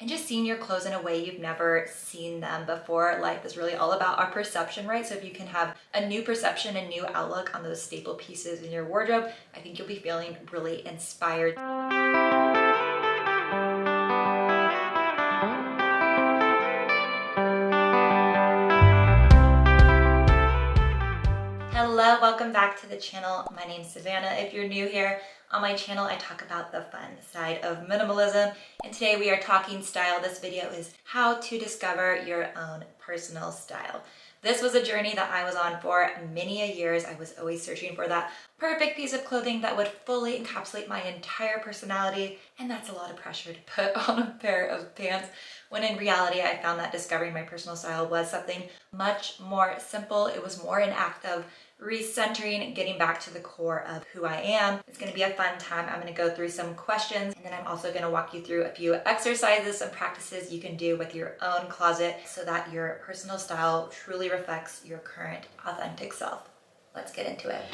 and just seeing your clothes in a way you've never seen them before. Life is really all about our perception, right? So if you can have a new perception, a new outlook on those staple pieces in your wardrobe, I think you'll be feeling really inspired. Back to the channel. My name's Savannah. If you're new here, on my channel, I talk about the fun side of minimalism, and today we are talking style. This video is how to discover your own personal style. This was a journey that I was on for many a years. I was always searching for that perfect piece of clothing that would fully encapsulate my entire personality, and that's a lot of pressure to put on a pair of pants, when in reality I found that discovering my personal style was something much more simple. It was more an act of recentering, getting back to the core of who I am. It's gonna be a fun time. I'm gonna go through some questions and then I'm also gonna walk you through a few exercises and practices you can do with your own closet so that your personal style truly reflects your current authentic self. Let's get into it.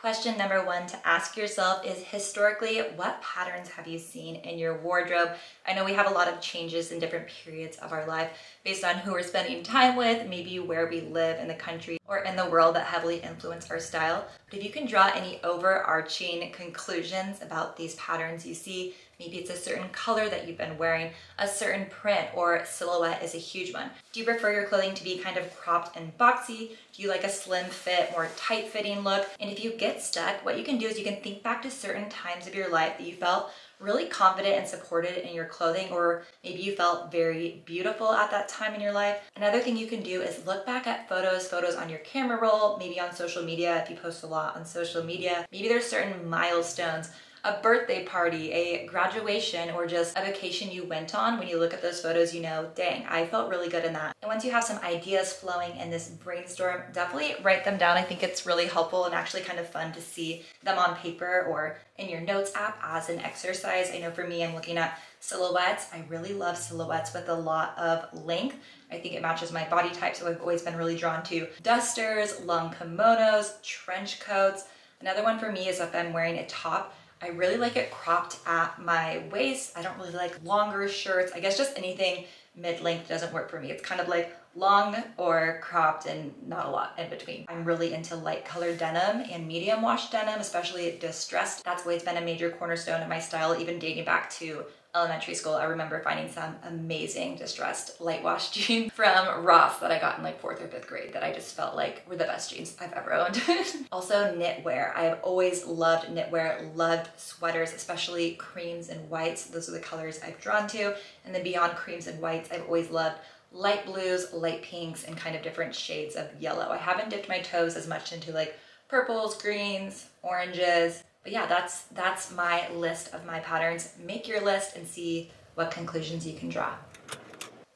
Question number one to ask yourself is historically, what patterns have you seen in your wardrobe? I know we have a lot of changes in different periods of our life based on who we're spending time with, maybe where we live in the country or in the world that heavily influence our style. But if you can draw any overarching conclusions about these patterns you see, Maybe it's a certain color that you've been wearing, a certain print or silhouette is a huge one. Do you prefer your clothing to be kind of cropped and boxy? Do you like a slim fit, more tight fitting look? And if you get stuck, what you can do is you can think back to certain times of your life that you felt really confident and supported in your clothing or maybe you felt very beautiful at that time in your life. Another thing you can do is look back at photos, photos on your camera roll, maybe on social media if you post a lot on social media. Maybe there's certain milestones a birthday party, a graduation, or just a vacation you went on, when you look at those photos, you know, dang, I felt really good in that. And once you have some ideas flowing in this brainstorm, definitely write them down. I think it's really helpful and actually kind of fun to see them on paper or in your notes app as an exercise. I know for me, I'm looking at silhouettes. I really love silhouettes with a lot of length. I think it matches my body type, so I've always been really drawn to dusters, long kimonos, trench coats. Another one for me is if I'm wearing a top I really like it cropped at my waist. I don't really like longer shirts. I guess just anything mid-length doesn't work for me. It's kind of like long or cropped and not a lot in between. I'm really into light colored denim and medium wash denim, especially distressed. That's always been a major cornerstone of my style, even dating back to elementary school, I remember finding some amazing distressed light wash jeans from Ross that I got in like fourth or fifth grade that I just felt like were the best jeans I've ever owned. also knitwear. I have always loved knitwear, loved sweaters, especially creams and whites. Those are the colors I've drawn to. And then beyond creams and whites, I've always loved light blues, light pinks, and kind of different shades of yellow. I haven't dipped my toes as much into like purples, greens, oranges, but yeah, that's, that's my list of my patterns. Make your list and see what conclusions you can draw.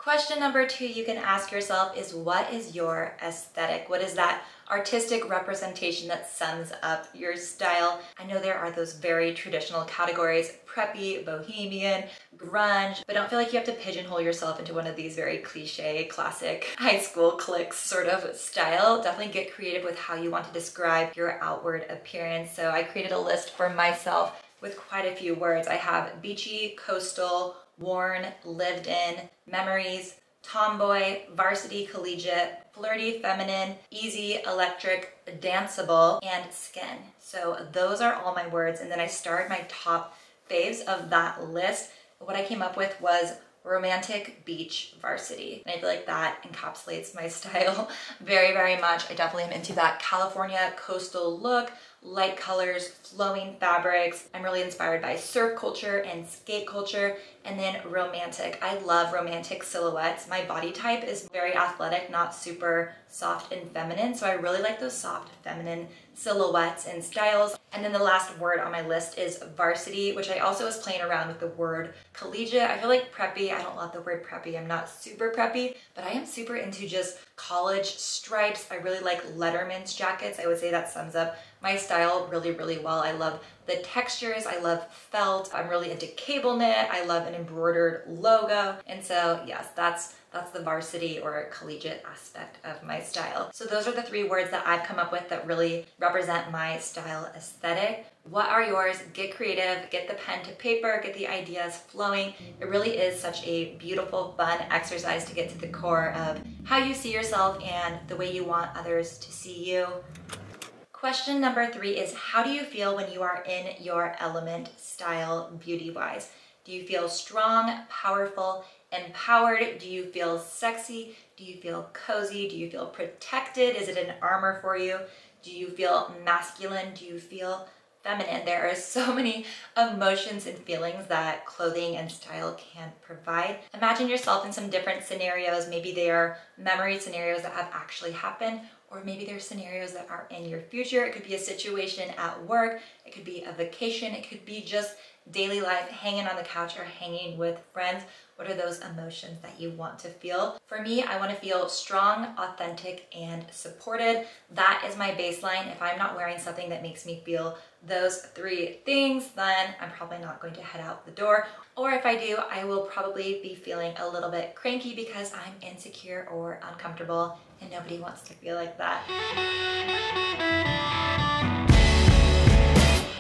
Question number two you can ask yourself is what is your aesthetic? What is that artistic representation that sums up your style. I know there are those very traditional categories, preppy, bohemian, grunge, but don't feel like you have to pigeonhole yourself into one of these very cliche, classic high school cliques sort of style. Definitely get creative with how you want to describe your outward appearance. So I created a list for myself with quite a few words. I have beachy, coastal, worn, lived in, memories, tomboy, varsity collegiate, flirty, feminine, easy, electric, danceable, and skin. So those are all my words. And then I started my top faves of that list. What I came up with was romantic beach varsity. And I feel like that encapsulates my style very, very much. I definitely am into that California coastal look, light colors, flowing fabrics. I'm really inspired by surf culture and skate culture and then romantic. I love romantic silhouettes. My body type is very athletic, not super soft and feminine. So I really like those soft feminine silhouettes and styles. And then the last word on my list is varsity, which I also was playing around with the word collegiate. I feel like preppy. I don't love the word preppy. I'm not super preppy, but I am super into just college stripes. I really like Letterman's jackets. I would say that sums up my style really, really well. I love the textures. I love felt. I'm really into cable knit. I love an embroidered logo. And so yes, that's that's the varsity or collegiate aspect of my style. So those are the three words that I've come up with that really represent my style aesthetic. What are yours? Get creative, get the pen to paper, get the ideas flowing. It really is such a beautiful, fun exercise to get to the core of how you see yourself and the way you want others to see you. Question number three is How do you feel when you are in your element style beauty wise? Do you feel strong, powerful, empowered? Do you feel sexy? Do you feel cozy? Do you feel protected? Is it an armor for you? Do you feel masculine? Do you feel feminine? There are so many emotions and feelings that clothing and style can provide. Imagine yourself in some different scenarios. Maybe they are memory scenarios that have actually happened, or maybe there's scenarios that are in your future. It could be a situation at work, it could be a vacation, it could be just daily life, hanging on the couch or hanging with friends. What are those emotions that you want to feel? For me, I want to feel strong, authentic, and supported. That is my baseline. If I'm not wearing something that makes me feel those three things, then I'm probably not going to head out the door. Or if I do, I will probably be feeling a little bit cranky because I'm insecure or uncomfortable and nobody wants to feel like that.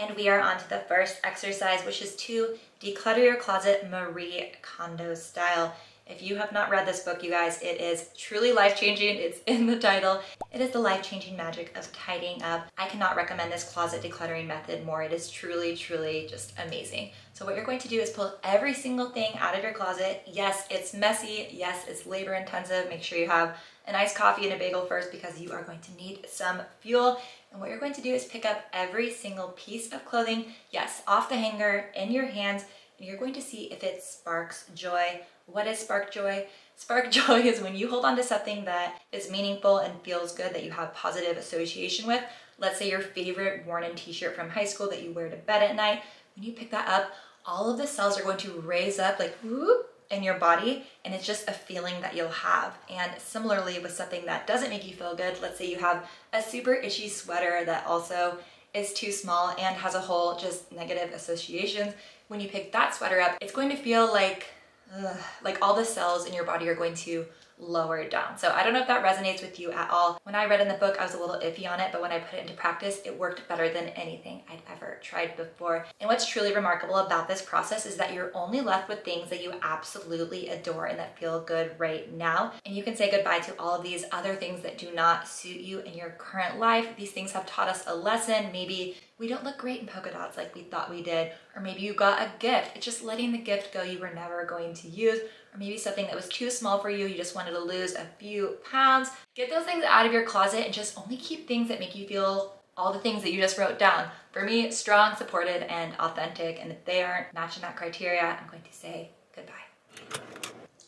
And we are on to the first exercise, which is to declutter your closet Marie Kondo style. If you have not read this book, you guys, it is truly life-changing. It's in the title. It is the life-changing magic of tidying up. I cannot recommend this closet decluttering method more. It is truly, truly just amazing. So what you're going to do is pull every single thing out of your closet. Yes, it's messy. Yes, it's labor intensive. Make sure you have an iced coffee and a bagel first because you are going to need some fuel. And what you're going to do is pick up every single piece of clothing, yes, off the hanger, in your hands, and you're going to see if it sparks joy. What is spark joy? Spark joy is when you hold on to something that is meaningful and feels good, that you have positive association with. Let's say your favorite worn-in t-shirt from high school that you wear to bed at night. When you pick that up, all of the cells are going to raise up like whoop in your body and it's just a feeling that you'll have. And similarly with something that doesn't make you feel good, let's say you have a super itchy sweater that also is too small and has a whole just negative associations, when you pick that sweater up, it's going to feel like, like all the cells in your body are going to lower down. So I don't know if that resonates with you at all. When I read in the book, I was a little iffy on it, but when I put it into practice, it worked better than anything I'd ever tried before. And what's truly remarkable about this process is that you're only left with things that you absolutely adore and that feel good right now. And you can say goodbye to all of these other things that do not suit you in your current life. These things have taught us a lesson. Maybe we don't look great in polka dots like we thought we did, or maybe you got a gift. It's just letting the gift go you were never going to use, maybe something that was too small for you, you just wanted to lose a few pounds. Get those things out of your closet and just only keep things that make you feel all the things that you just wrote down. For me, strong, supported, and authentic. And if they aren't matching that criteria, I'm going to say goodbye.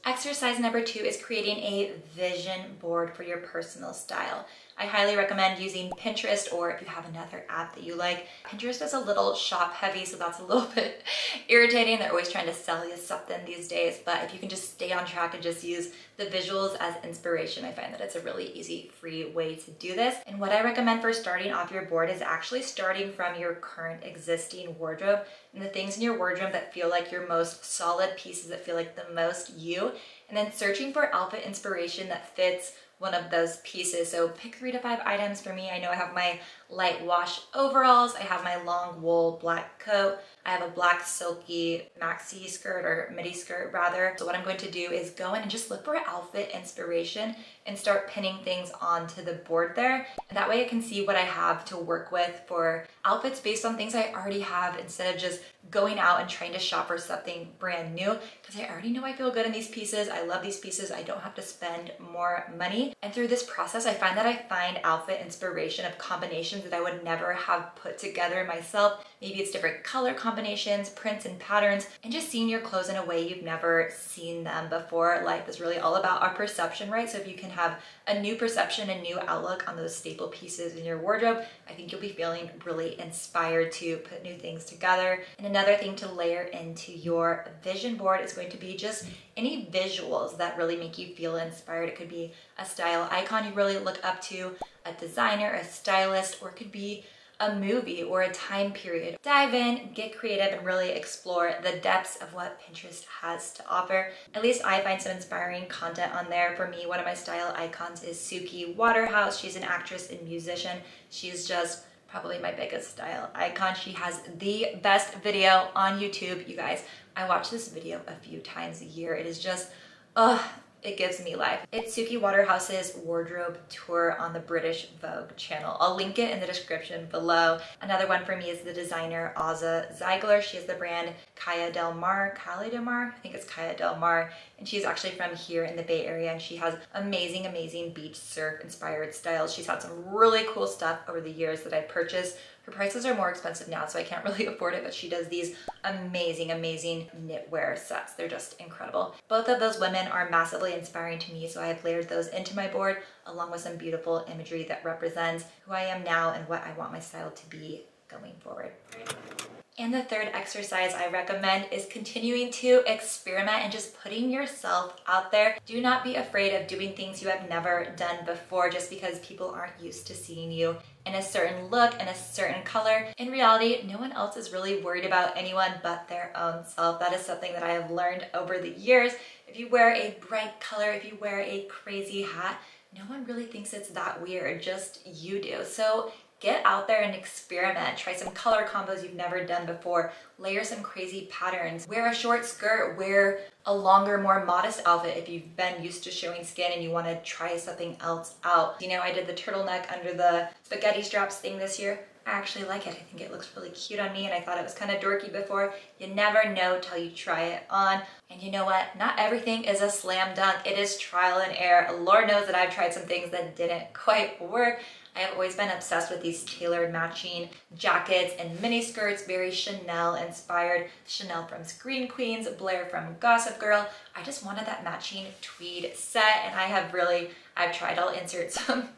Exercise number two is creating a vision board for your personal style. I highly recommend using Pinterest or if you have another app that you like. Pinterest is a little shop heavy, so that's a little bit irritating. They're always trying to sell you something these days, but if you can just stay on track and just use the visuals as inspiration, I find that it's a really easy, free way to do this. And what I recommend for starting off your board is actually starting from your current existing wardrobe and the things in your wardrobe that feel like your most solid pieces that feel like the most you, and then searching for outfit inspiration that fits one of those pieces. So pick three to five items for me. I know I have my light wash overalls. I have my long wool black coat. I have a black silky maxi skirt or midi skirt rather. So what I'm going to do is go in and just look for outfit inspiration and start pinning things onto the board there. And that way I can see what I have to work with for outfits based on things I already have instead of just going out and trying to shop for something brand new because I already know I feel good in these pieces. I love these pieces. I don't have to spend more money. And through this process, I find that I find outfit inspiration of combinations that I would never have put together myself. Maybe it's different color combinations, prints and patterns, and just seeing your clothes in a way you've never seen them before. Life is really all about our perception, right? So if you can have a new perception, a new outlook on those staple pieces in your wardrobe, I think you'll be feeling really inspired to put new things together. And another thing to layer into your vision board is going to be just any visuals that really make you feel inspired. It could be a style icon you really look up to, a designer, a stylist, or it could be a movie or a time period. Dive in, get creative, and really explore the depths of what Pinterest has to offer. At least I find some inspiring content on there. For me, one of my style icons is Suki Waterhouse. She's an actress and musician. She's just probably my biggest style icon. She has the best video on YouTube, you guys. I watch this video a few times a year. It is just, ugh, it gives me life. It's Suki Waterhouse's wardrobe tour on the British Vogue channel. I'll link it in the description below. Another one for me is the designer Azah Ziegler. She has the brand Kaya Del Mar, Kaya Del Mar? I think it's Kaya Del Mar. And she's actually from here in the Bay Area and she has amazing, amazing beach surf inspired styles. She's had some really cool stuff over the years that I've purchased her prices are more expensive now, so I can't really afford it, but she does these amazing, amazing knitwear sets. They're just incredible. Both of those women are massively inspiring to me, so I have layered those into my board along with some beautiful imagery that represents who I am now and what I want my style to be going forward. And the third exercise I recommend is continuing to experiment and just putting yourself out there. Do not be afraid of doing things you have never done before just because people aren't used to seeing you in a certain look and a certain color. In reality, no one else is really worried about anyone but their own self. That is something that I have learned over the years. If you wear a bright color, if you wear a crazy hat, no one really thinks it's that weird, just you do. So get out there and experiment. Try some color combos you've never done before. Layer some crazy patterns. Wear a short skirt. Wear a longer, more modest outfit if you've been used to showing skin and you want to try something else out. You know, I did the turtleneck under the spaghetti straps thing this year. I actually like it. I think it looks really cute on me and I thought it was kind of dorky before. You never know till you try it on. And you know what? Not everything is a slam dunk. It is trial and error. Lord knows that I've tried some things that didn't quite work. I have always been obsessed with these tailored matching jackets and mini skirts, very Chanel inspired. Chanel from Scream Queens, Blair from Gossip Girl. I just wanted that matching tweed set and I have really, I've tried, I'll insert some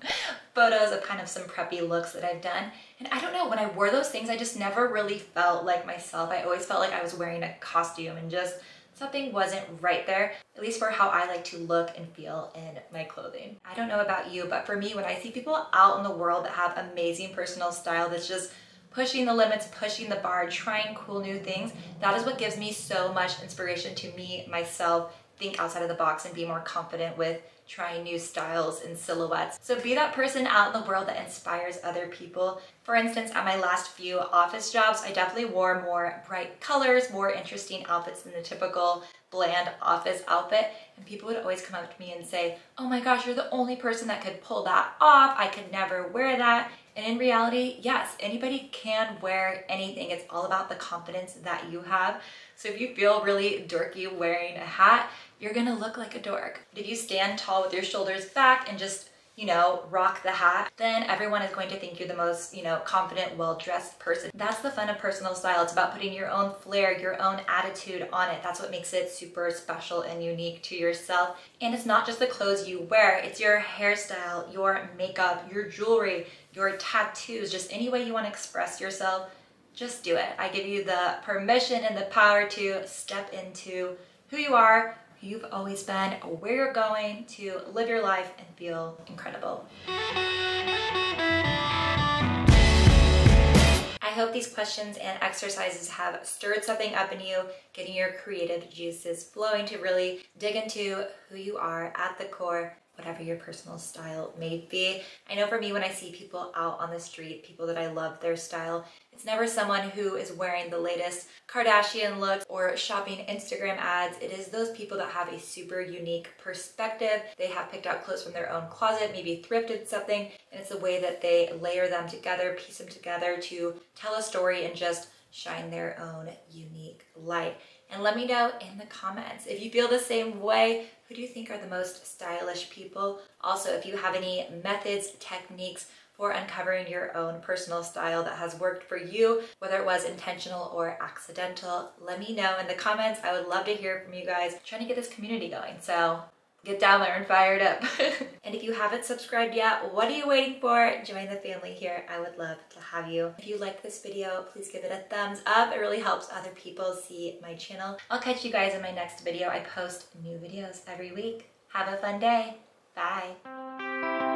photos of kind of some preppy looks that I've done. And I don't know, when I wore those things, I just never really felt like myself. I always felt like I was wearing a costume and just something wasn't right there, at least for how I like to look and feel in my clothing. I don't know about you, but for me, when I see people out in the world that have amazing personal style that's just pushing the limits, pushing the bar, trying cool new things, that is what gives me so much inspiration to me, myself, think outside of the box and be more confident with trying new styles and silhouettes. So be that person out in the world that inspires other people. For instance, at my last few office jobs, I definitely wore more bright colors, more interesting outfits than the typical bland office outfit. And people would always come up to me and say, oh my gosh, you're the only person that could pull that off. I could never wear that. And in reality, yes, anybody can wear anything. It's all about the confidence that you have. So if you feel really dorky wearing a hat, you're gonna look like a dork. But if you stand tall with your shoulders back and just you know, rock the hat, then everyone is going to think you're the most, you know, confident, well-dressed person. That's the fun of personal style. It's about putting your own flair, your own attitude on it. That's what makes it super special and unique to yourself. And it's not just the clothes you wear, it's your hairstyle, your makeup, your jewelry, your tattoos, just any way you want to express yourself, just do it. I give you the permission and the power to step into who you are, you've always been, where you're going to live your life and feel incredible. I hope these questions and exercises have stirred something up in you, getting your creative juices flowing to really dig into who you are at the core whatever your personal style may be. I know for me, when I see people out on the street, people that I love their style, it's never someone who is wearing the latest Kardashian looks or shopping Instagram ads. It is those people that have a super unique perspective. They have picked out clothes from their own closet, maybe thrifted something, and it's the way that they layer them together, piece them together to tell a story and just shine their own unique light. And let me know in the comments if you feel the same way. Who do you think are the most stylish people? Also, if you have any methods, techniques for uncovering your own personal style that has worked for you, whether it was intentional or accidental, let me know in the comments. I would love to hear from you guys. I'm trying to get this community going. So get down there and fired up. and if you haven't subscribed yet, what are you waiting for? Join the family here. I would love to have you. If you like this video, please give it a thumbs up. It really helps other people see my channel. I'll catch you guys in my next video. I post new videos every week. Have a fun day. Bye.